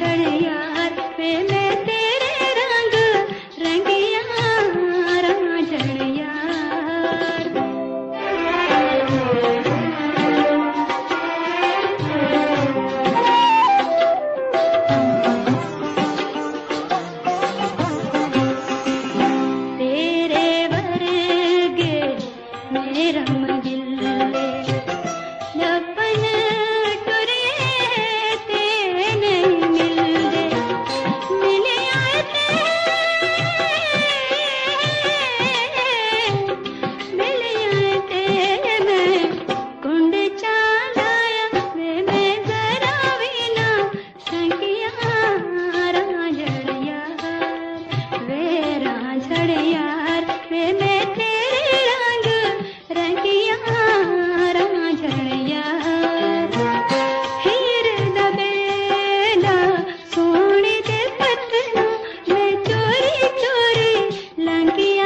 छड़ यार मेले जान के